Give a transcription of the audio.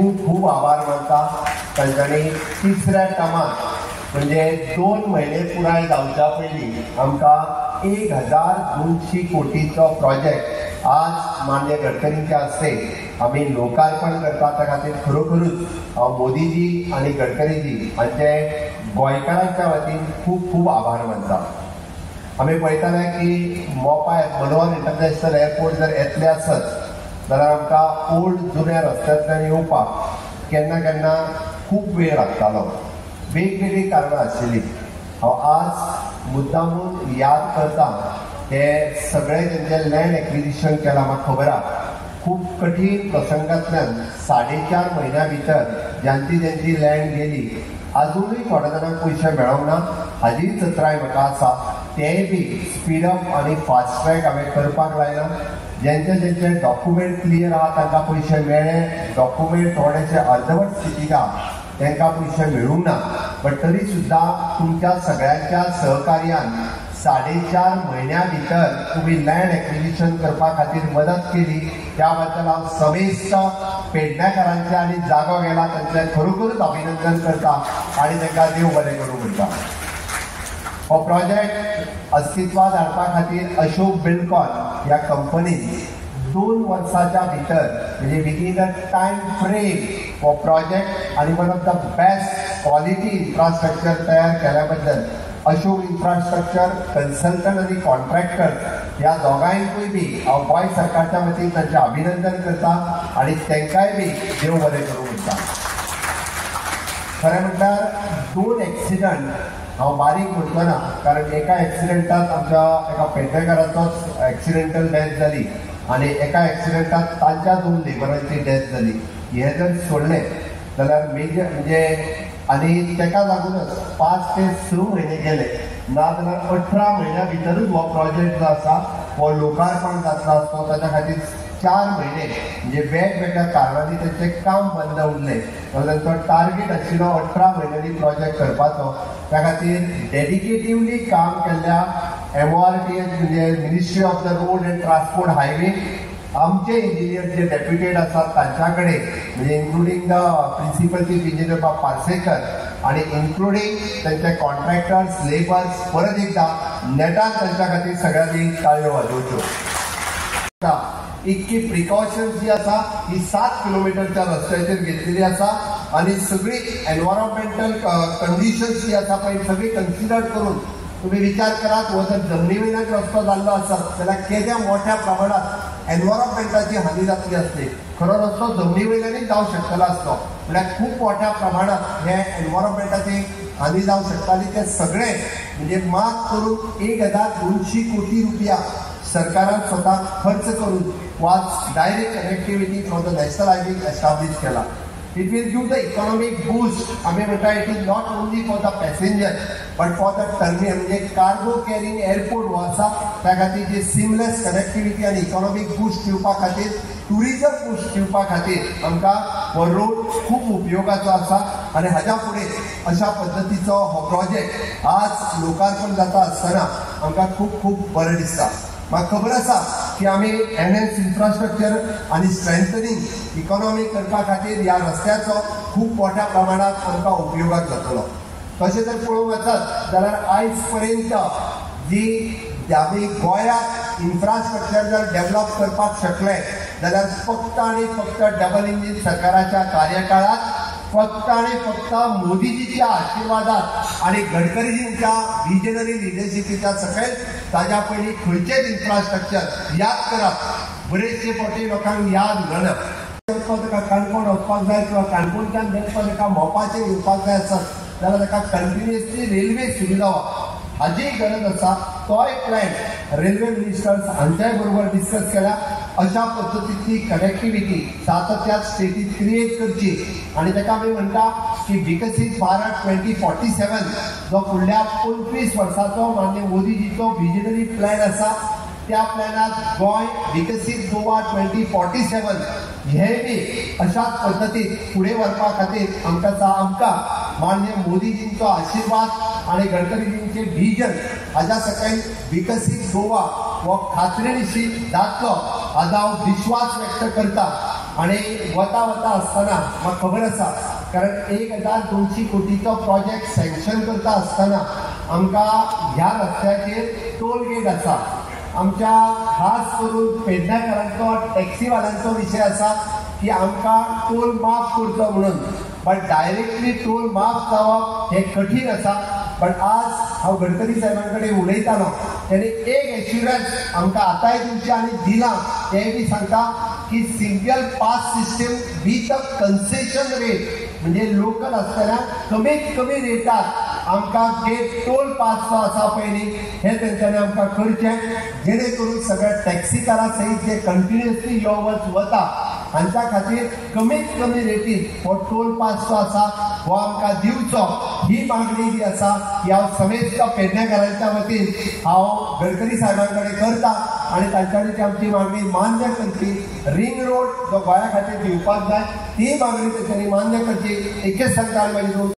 खूप खूप आभार मानता. तांच्यानी तिसऱ्या टर्माक म्हणजे दोन म्हयने पुराय जावच्या पयलीं आमकां एक हजार दोनशी कोटीचो प्रोजेक्ट आज मान्य गडकरींच्या हस्ते आमी लोकार्पण करता. त्या खातीर खरोखरूच हांव मोदीजी आनी गडकरीजी हांचे गोंयकारांच्या वतीन खूब खूब आभार मानता. आमी पळयताले की मोपा मनोहर इंटरनॅशनल एअरपोर्ट जर येतले आसत जाल्यार आमकां ओल्ड जुन्या रस्त्यांतल्यान येवपाक केन्ना केन्ना खूब वेळ लागतालो. वेगवेगळीं कारणां आशिल्लीं. हांव आज मुद्दामून याद करता ते सगळे तेंचे लँड एक्विजिशन केलां म्हाका खबर. आहा खूब कठीण प्रसंगांतल्यान साडे चार म्हयन्या भितर ज्यांची ज्यांची लँड गेली आजुनूय थोड्या जाणांक पयशे मेळोंक ना हाजी चत्राय म्हाका आसा तेय बी स्पीडअप आनी फास्ट ट्रॅक हांवें करपाक लायला. ज्यांचे ज्यांचे डॉक्युमेंट क्लियर आहा तांकां पयशे मेळ्ळे डॉक्युमेंट थोडेशे अर्धवट स्थितीक आहा तांकां पयशे मेळूंक ना. पण तरी सुद्दां तुमच्या सगळ्यांच्या सहकार्यान साडे चार म्हयन्या भितर तुम्ही लँड एक्विजिशन करपा खातीर मदत केली. त्या बद्दल हांव समेस्त पेडणेकारांचे आनी जागो गेला तांचे खरोखरच अभिनंदन करता आनी तांकां देव बरें करूं म्हणटा हो प्रोजेक्ट अस्तित्वात हाडपा खातीर अशोक बिल्डकॉन ह्या कंपनीन दोन वर्साच्या भितर म्हणजे विदीन अ टायम फ्रेम हो प्रोजेक्ट आनी one of the best quality infrastructure तयार केल्या बद्दल अशोक इन्फ्रास्ट्रक्चर कन्सल्टंट आनी कॉन्ट्रॅक्टर ह्या दोगांयकूय बी हांव गोंय सरकारच्या वतीन तांचें अभिनंदन करता आनी तेंकाय बी देव बरें करूं म्हणटा खरें म्हणल्यार दोन एक्सिडंट हांव बारीक म्हणटलो ना कारण एका एक्सिडेंटात आमच्या एका पेडणेकाराचोच एक्सिडेंटल डेथ जाली आनी एका एक्सिडेंटात तांच्या दोन लेबरांची डेथ जाली हे जर सोडलें जाल्यार मेजर म्हणजे आनी तेका लागूनच पांच ते स म्हयने गेले. ना जाल्यार अठरा म्हयन्या भितरूच हो प्रोजेक्ट जो आसा हो लोकार्पण जातलो आसतो ताच्या खातीर चार म्हयने म्हणजे वेगवेगळ्या कारणांनी तेंचें काम बंद उरलें तो टार्गेट आशिल्लो अठरा महिन्यांनी प्रोजेक्ट करपाचो हो. त्या खातीर डेडिकेटिवली काम केल्ल्या एम आर टी एस म्हणजे ministry of the road and transport highway आमचे इंजिनियर जे डेप्युटेड असतात तांच्या कडेन म्हणजे including the principal chief engineer बाब पार्सेकर आणि इन्क्लुडिंग त्यांचे कॉन्ट्रॅक्टर्स लेबर्स परत एकदा नेटान तांच्या खातीर सगळ्यांनी ताळयो वाजोवच्यो इतकी प्रिकॉशन्स जी आसा ही सात किलोमिटरच्या रस्त्याचेर घेतलेली आसा आनी सगळी एनवायरमेंटल कंडिशन्स जी आसा पळय सगळी कन्सिडर करून तुम्ही विचार करात हो जर जमनी वयल्यान रस्तो जाल्लो आसत जाल्यार केद्या मोठ्या प्रमाणात एनवायरमेंटाची हानी जातली असते. खरो रस्तो जमनी वयल्यानूच जावंक शकतलो असतो. म्हळ्यार खूप मोठ्या प्रमाणात हे एनवायरमेंटाची हानी जावंक शकताली ते सगळे म्हणजे मात करून एक हजार दोनशी कोटी रुपया सरकारान स्वता खर्च करून was direct connectivity from the national highway establish केला. It will give the economic boost आम्ही म्हणटा it is not only for the passenger but for the terminal म्हणजे कार्गो कॅरिंग एअरपोर्ट हो आसा त्या खातीर जे सिमलेस कनेक्टिव्हिटी आनी इकॉनॉमिक बूस्ट दिवपा खातीर टुरिजम बूस्ट दिवपा खातीर आमकां हो रोड खूब उपयोगाचो आसा. आनी हाज्या फुडें अशा पद्दतीचो हो प्रोजेक्ट आज लोकार्पण जाता आसतना आमकां खूब खूब बरें दिसता. म्हाका खबर आसा की आमी एनहेन्स इन्फ्रास्ट्रक्चर आनी स्ट्रेंथनिंग इकॉनॉमी करपा खातीर ह्या रस्त्याचो खूब मोठ्या प्रमाणात आमकां उपयोगाक जातलो तशें जर पळोवंक वचत जाल्यार आयज पर्यंत जी आमी गोंयांत इन्फ्रास्ट्रक्चर जर डेव्हलप करपाक शकले जाल्यार फक्त आनी फक्त डबल इंजीन सरकाराच्या कार्यकाळात फक्त आणि फक्त मोदीजीच्या आशीर्वादात आणि गडकरीजींच्या रिजनरी लिडरशिपीच्या सकयल ताज्या पयलीं खंयचेच इन्फ्रास्ट्रक्चर याद करप बरेचशे फावटी लोकांक याद उरना ताका काणकोण वचपाक जाय किंवा काणकोणच्यान जर ताका मोपाचेर येवपाक जाय आसत जाल्यार ताका कंटिन्युअसली रेल्वे सुविधा हाजी गरज आसा तोय प्लॅन रेल्वे मिनिस्टर्स हांच्याय बरोबर डिस्कस केला. अशा पद्दतीची कनेक्टिव्हिटी सातत्यात स्टेटीत क्रिएट करची. आणि ताका आमी म्हणटा की विकसीत भारत ट्वेंटी फोर्टी सेवन जो फुडल्या पंचवीस वर्साचो मान्य मोदीजीचो विजनरी प्लॅन आसा त्या प्लॅनात गोंय विकसीत गोवा ट्वेंटी फोर्टी सेवन हे बी अशाच पद्दतीन फुडें व्हरपा खातीर आमकां आमकां मान्य मोदीजींचो आशिर्वाद आणि गडकरीजींचे विजन हाज्या सकयल विकसीत गोवा हो खात्रीनिशी जातलो हाजो हांव विश्वास व्यक्त करता आणि वता वता असताना म्हाका खबर आसा कारण एक हजार दोनशी कोटीचो प्रोजेक्ट सँक्शन करता आसतना आमकां ह्या रस्त्याचेर टोल गेट आसा आमच्या खास करून पेडणेकारांचो टॅक्सीवाल्यांचो विशय आसा की आमकां टोल माफ करचो म्हणून. बट डायरेक्टली टोल माफ जावप हे कठीण आसा बट आज हांव गडकरी साहेबां कडेन उलयतालो तेणे एक एश्युरन्स आमकां आतांय दिवचे आनी दिलां तेंय बी सांगता की single pass system with a concession rate म्हणजे लोकल आसतना कमीत कमी रेटात आमकां गेट टोल पास जो आसा पळय न्ही हे तेंच्यांनी आमकां करचें जेणे करून सगळ्या टॅक्सीकारां सहित जे कंटिन्युअसली यो वच वता हांच्या खातीर कमीत कमी रेटीन हो टोल पास जो आसा हो आमकां दिवचो ही मागणी जी आसा ही हांव पेडण्या करायच्या वतीन हांव गडकरी साहेबां कडेन करता आनी तांच्यानी ती आमची मागणी मान्य करची रिंग रोड जो गोंया खातीर दिवपाक जाय ती मागणी तेंच्यांनी मान्य करची एकच सांगता आनी